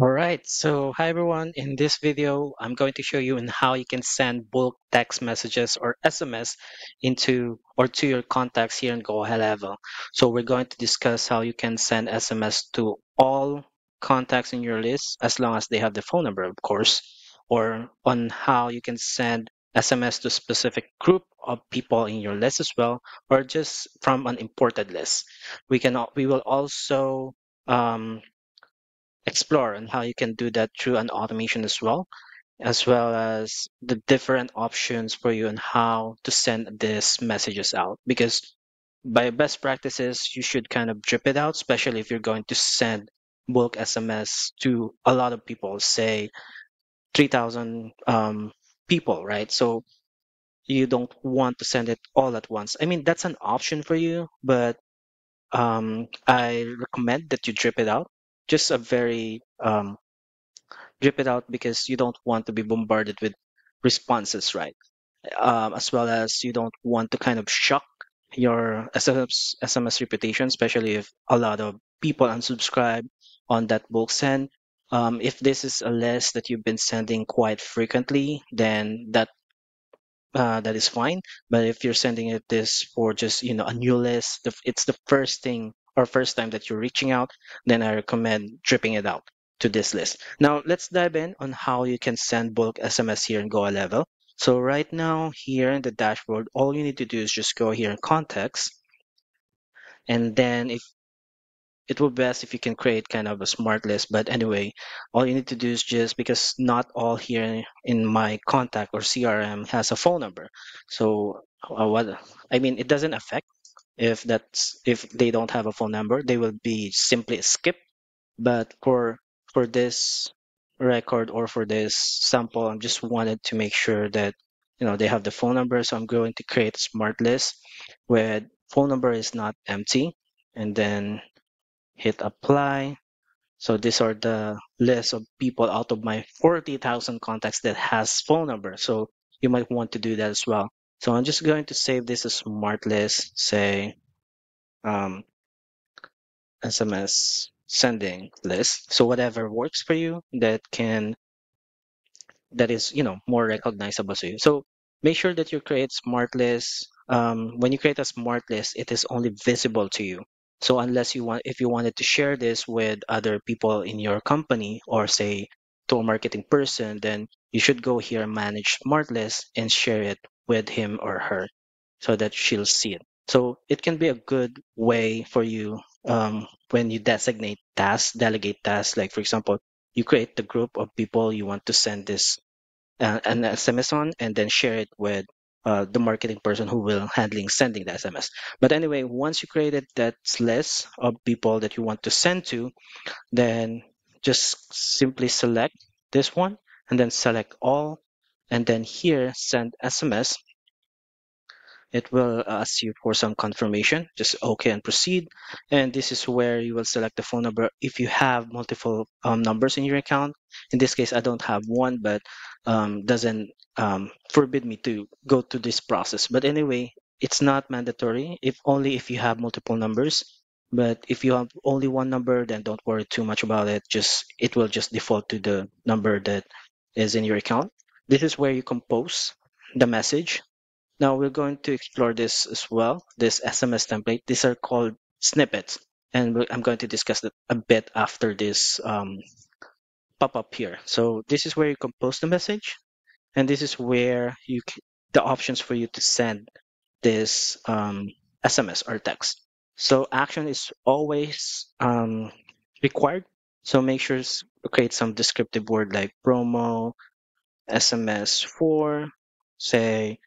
All right, so hi everyone. In this video, I'm going to show you in how you can send bulk text messages or SMS into or to your contacts here in Go High Level. So we're going to discuss how you can send SMS to all contacts in your list as long as they have the phone number, of course, or on how you can send SMS to specific group of people in your list as well, or just from an imported list. We can we will also um, explore on how you can do that through an automation as well, as well as the different options for you on how to send these messages out. Because by best practices, you should kind of drip it out, especially if you're going to send bulk SMS to a lot of people, say 3,000 um, people, right? So you don't want to send it all at once. I mean, that's an option for you, but um, I recommend that you drip it out. Just a very um, drip it out because you don't want to be bombarded with responses, right? Um, as well as you don't want to kind of shock your SMS, SMS reputation, especially if a lot of people unsubscribe on that bulk send. Um, if this is a list that you've been sending quite frequently, then that uh, that is fine. But if you're sending it this for just you know a new list, it's the first thing or first time that you're reaching out, then I recommend dripping it out to this list. Now let's dive in on how you can send bulk SMS here in Go High Level. So right now here in the dashboard, all you need to do is just go here in context, and then if it would be best if you can create kind of a smart list. But anyway, all you need to do is just because not all here in my contact or CRM has a phone number. So uh, what I mean, it doesn't affect if that's if they don't have a phone number, they will be simply skipped. But for for this record or for this sample, I'm just wanted to make sure that you know they have the phone number. So I'm going to create a smart list where phone number is not empty, and then hit apply. So these are the list of people out of my 40,000 contacts that has phone number. So you might want to do that as well. So I'm just going to save this as smart list, say um, SMS sending list. So whatever works for you that can that is you know more recognizable to you. So make sure that you create smart lists. Um, when you create a smart list, it is only visible to you. So unless you want, if you wanted to share this with other people in your company or say to a marketing person, then you should go here manage smart list and share it with him or her so that she'll see it. So it can be a good way for you um, when you designate tasks, delegate tasks. Like for example, you create the group of people you want to send this uh, an SMS on, and then share it with uh, the marketing person who will handling sending the SMS. But anyway, once you created that list of people that you want to send to, then just simply select this one and then select all, and then here send SMS it will ask you for some confirmation. Just okay and proceed. And this is where you will select the phone number if you have multiple um, numbers in your account. In this case i don't have one but um, doesn't um, forbid me to go to this process. But anyway it's not mandatory if only if you have multiple numbers. But if you have only one number then don't worry too much about it. Just it will just default to the number that is in your account this is where you compose the message now we're going to explore this as well, this SMS template. These are called snippets, and I'm going to discuss that a bit after this um, pop-up here. So this is where you compose the message, and this is where you the options for you to send this um, SMS or text. So action is always um, required. So make sure to create some descriptive word like promo, SMS for, say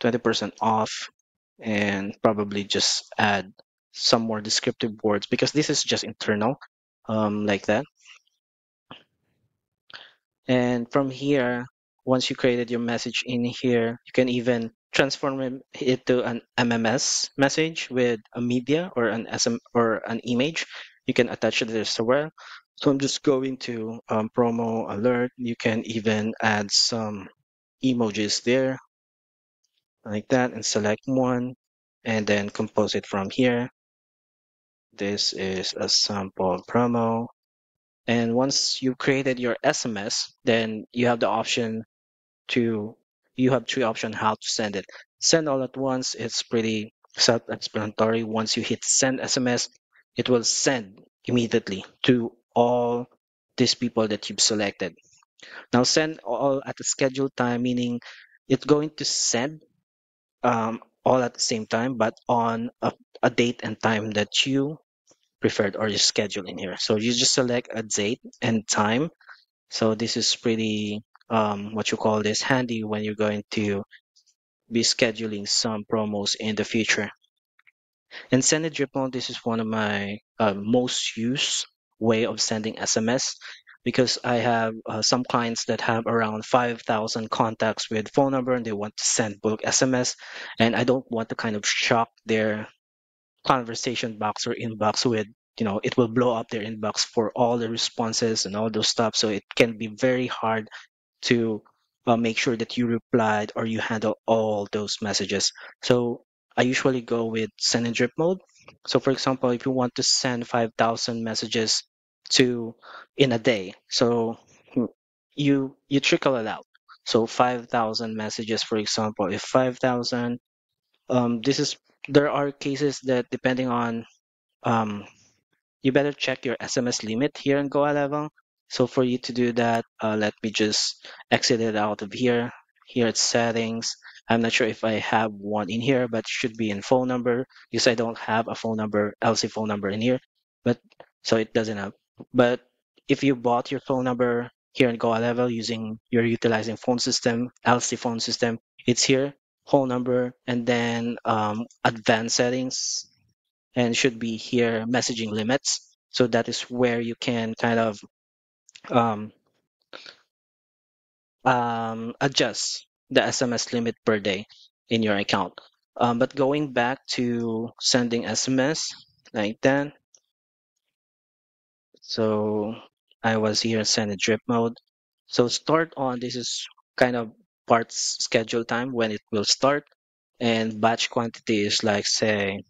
20% off and probably just add some more descriptive words because this is just internal um, like that. And from here, once you created your message in here, you can even transform it to an MMS message with a media or an SM or an image. You can attach it as well. So I'm just going to um, promo alert. You can even add some emojis there like that and select one and then compose it from here. This is a sample promo And once you've created your SMS, then you have the option to you have three options how to send it. Send all at once. It's pretty self-explanatory. Once you hit send SMS, it will send immediately to all these people that you've selected. Now send all at the scheduled time, meaning it's going to send um, all at the same time, but on a, a date and time that you preferred or you schedule in here. So you just select a date and time. So this is pretty um, what you call this handy when you're going to be scheduling some promos in the future. And send a drip mode, this is one of my uh, most used way of sending SMS because I have uh, some clients that have around 5,000 contacts with phone number and they want to send bulk SMS and I don't want to kind of shock their conversation box or inbox with you know it will blow up their inbox for all the responses and all those stuff. So it can be very hard to uh, make sure that you replied or you handle all those messages. So i usually go with send and drip mode. So for example if you want to send 5000 messages to in a day so you you trickle it out so 5000 messages for example if 5000 um, this is there are cases that depending on um, you better check your SMS limit here in Go High Level. So for you to do that, uh, let me just exit it out of here. Here it's settings. I'm not sure if I have one in here, but should be in phone number because I don't have a phone number, LC phone number in here. But so it doesn't have. But if you bought your phone number here in Go High Level using you're utilizing phone system, LC phone system, it's here whole number and then um, advanced settings and should be here messaging limits. So that is where you can kind of um, um, adjust the sms limit per day in your account. Um, but going back to sending sms like that so i was here send a drip mode. So start on this is kind of parts schedule time when it will start. And batch quantity is like say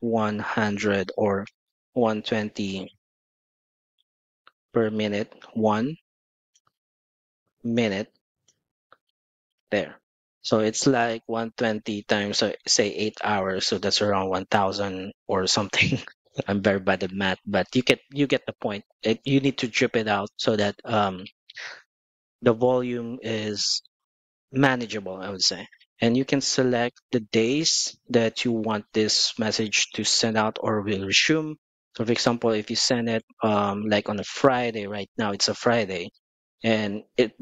100 or 120 per minute one minute there. So it's like 120 times uh, say 8 hours. So that's around 1000 or something i'm very bad at math but you get you get the point it, you need to drip it out so that um the volume is manageable i would say and you can select the days that you want this message to send out or will resume. So, for example, if you send it um, like on a Friday, right now it's a Friday, and it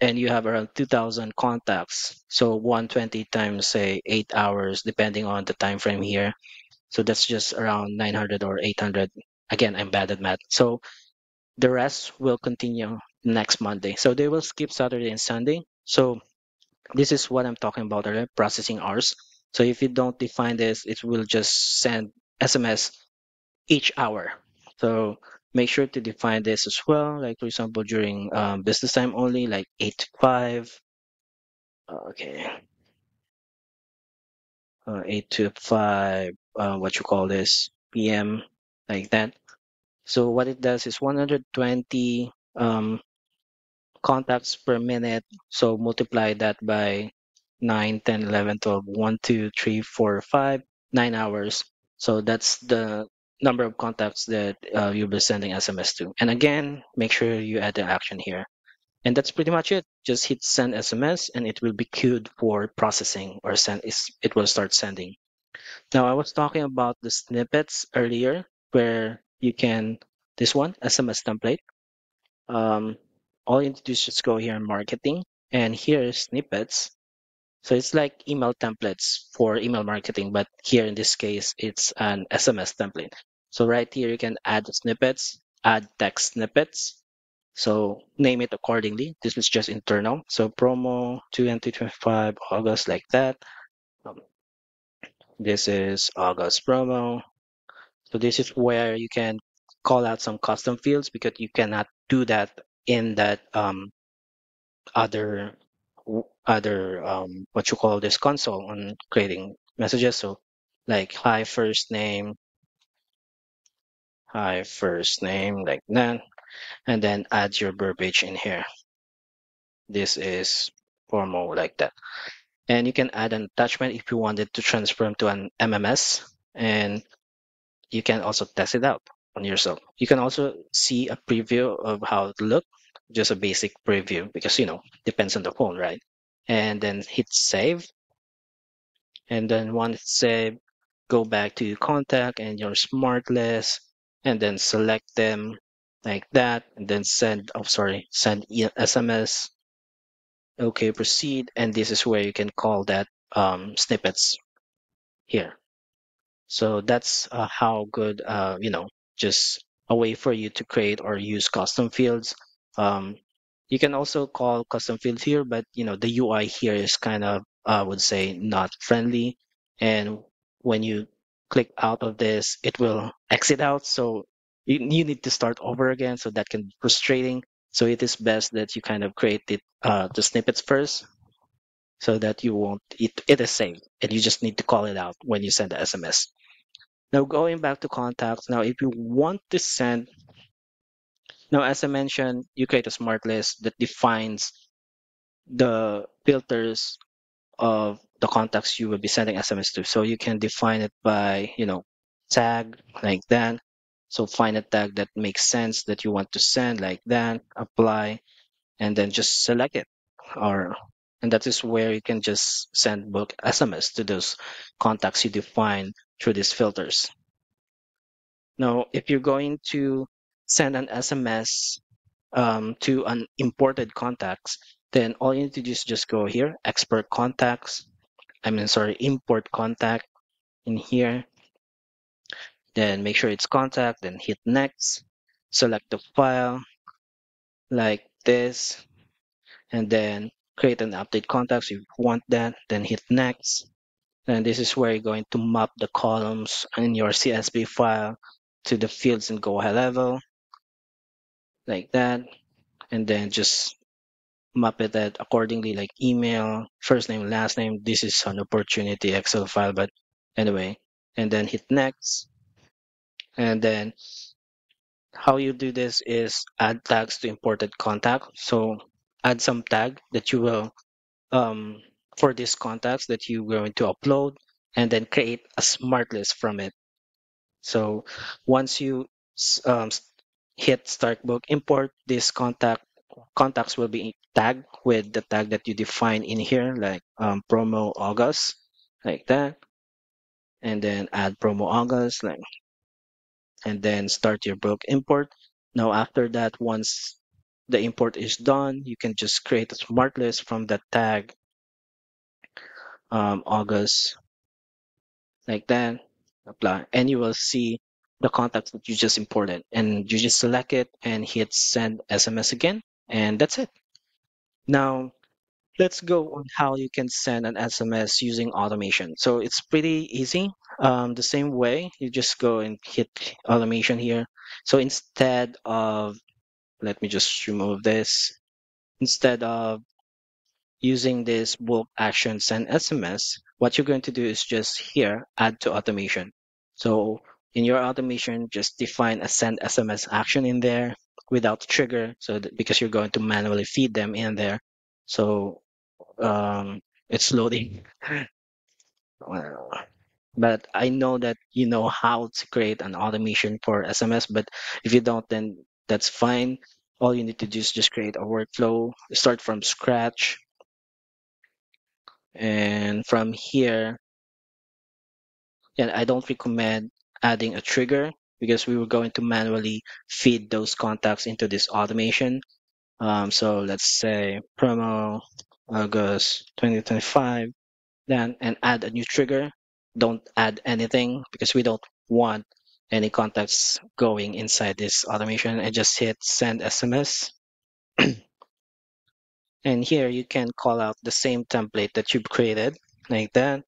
and you have around 2,000 contacts. So 120 times say eight hours, depending on the time frame here. So that's just around 900 or 800. Again, I'm bad at math. So the rest will continue next Monday. So they will skip Saturday and Sunday. So this is what I'm talking about, right? processing hours. So if you don't define this, it will just send SMS each hour. So make sure to define this as well. Like for example, during um, business time only, like eight to five. Okay. Uh, eight to five. Uh, what you call this? PM, like that. So what it does is 120 um, contacts per minute. So multiply that by 9, 10, 11, 12, 1, 2, 3, 4, 5, 9 hours. So that's the number of contacts that uh, you'll be sending SMS to. And again, make sure you add the action here. And that's pretty much it. Just hit send SMS and it will be queued for processing or send it will start sending. Now I was talking about the snippets earlier where you can this one SMS template. Um, all you need to do is just go here in marketing and here is snippets. So it's like email templates for email marketing, but here in this case, it's an SMS template. So right here, you can add snippets, add text snippets. So name it accordingly. This is just internal. So promo 2 and 225 August like that. Um, this is August promo. So this is where you can call out some custom fields because you cannot do that in that um, other other um, what you call this console on creating messages. So like hi first name, hi first name like that. and then add your verbiage in here. This is formal like that. And you can add an attachment if you wanted to transform to an MMS and you can also test it out on yourself. You can also see a preview of how it look, just a basic preview because you know depends on the phone, right? And then hit save. And then once it's saved, go back to your contact and your smart list and then select them like that and then send oh sorry send SMS okay proceed and this is where you can call that um, snippets here. So that's uh, how good uh, you know just a way for you to create or use custom fields. Um, you can also call custom fields here but you know the UI here is kind of I would say not friendly. And when you click out of this it will exit out. So you, you need to start over again so that can be frustrating so it is best that you kind of create it, uh, the snippets first so that you won't, it, it is saved and you just need to call it out when you send the SMS. Now going back to contacts, now if you want to send, now as I mentioned, you create a smart list that defines the filters of the contacts you will be sending SMS to. So you can define it by, you know, tag like that. So find a tag that makes sense that you want to send like that, apply, and then just select it. Or and that is where you can just send bulk SMS to those contacts you define through these filters. Now, if you're going to send an SMS um, to an imported contacts, then all you need to do is just go here, export contacts. I mean, sorry, import contact in here. Then make sure it's contact, then hit next. Select the file like this, and then create an update contacts if you want that, then hit next. And this is where you're going to map the columns in your CSV file to the fields in Go High Level, like that. And then just map it that accordingly, like email, first name, last name. This is an opportunity Excel file, but anyway. And then hit next. And then how you do this is add tags to imported contact. So add some tag that you will um, for these contacts that you're going to upload and then create a smart list from it. So once you um, hit start bulk import, this contact contacts will be tagged with the tag that you define in here, like um, promo August, like that. And then add promo August, like, and then start your bulk import. Now after that, once the import is done, you can just create a smart list from that tag um, August like that apply and you will see the contacts that you just imported and you just select it and hit send SMS again and that's it. Now let's go on how you can send an SMS using automation. So it's pretty easy. Um, the same way you just go and hit automation here. So instead of let me just remove this instead of using this bulk action send SMS, what you're going to do is just here, add to automation. So in your automation, just define a send SMS action in there without trigger. So that, because you're going to manually feed them in there. So um, it's loading. but I know that you know how to create an automation for SMS, but if you don't, then that's fine. All you need to do is just create a workflow, start from scratch, and from here, and I don't recommend adding a trigger because we were going to manually feed those contacts into this automation. Um, so let's say promo August 2025, then and add a new trigger. Don't add anything because we don't want any contacts going inside this automation. And just hit send SMS. And here you can call out the same template that you've created like that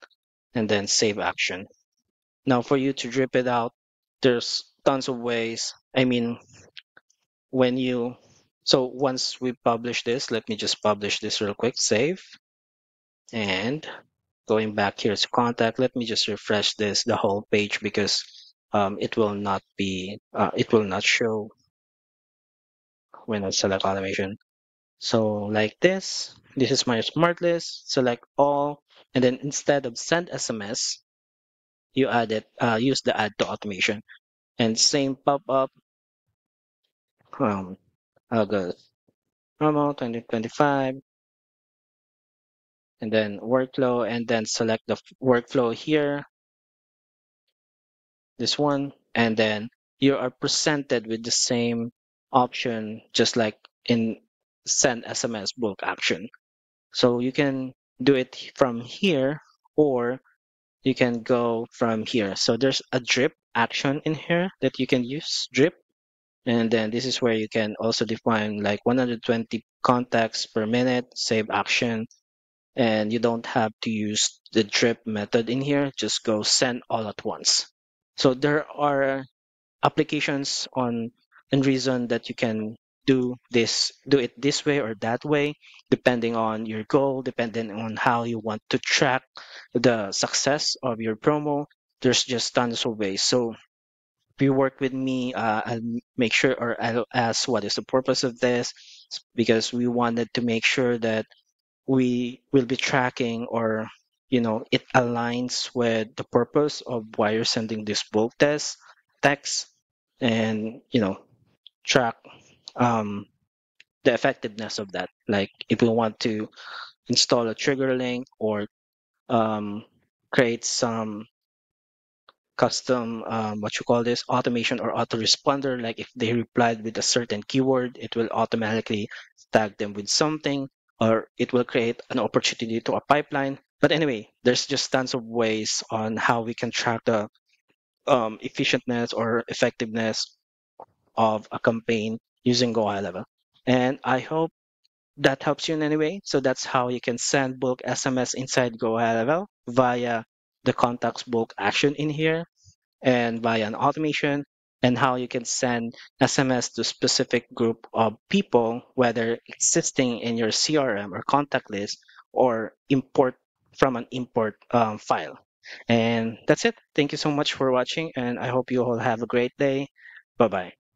and then save action. Now for you to drip it out, there's tons of ways. I mean, when you, so once we publish this, let me just publish this real quick, save. And going back here to contact, let me just refresh this, the whole page because um, it will not be, uh, it will not show when I select automation. So like this, this is my smart list, select all, and then instead of send SMS, you add it, uh, use the add to automation. And same pop-up, um, Go normal 2025, and then workflow, and then select the workflow here, this one, and then you are presented with the same option, just like in send SMS bulk action. So you can do it from here or you can go from here. So there's a drip action in here that you can use, drip. And then this is where you can also define like 120 contacts per minute, save action. And you don't have to use the drip method in here, just go send all at once. So there are applications on nReason that you can do this do it this way or that way depending on your goal depending on how you want to track the success of your promo there's just tons of ways so if you work with me uh, i'll make sure or i'll ask what is the purpose of this because we wanted to make sure that we will be tracking or you know it aligns with the purpose of why you're sending this bulk test text and you know track um, the effectiveness of that. Like if we want to install a trigger link or um, create some custom um, what you call this automation or autoresponder like if they replied with a certain keyword it will automatically tag them with something or it will create an opportunity to a pipeline but anyway there's just tons of ways on how we can track the um, efficientness or effectiveness of a campaign using Go High Level. And I hope that helps you in any way. So that's how you can send bulk SMS inside Go High Level via the contacts bulk action in here and via an automation and how you can send SMS to specific group of people, whether existing in your CRM or contact list or import from an import um, file. And that's it. Thank you so much for watching and I hope you all have a great day. Bye-bye.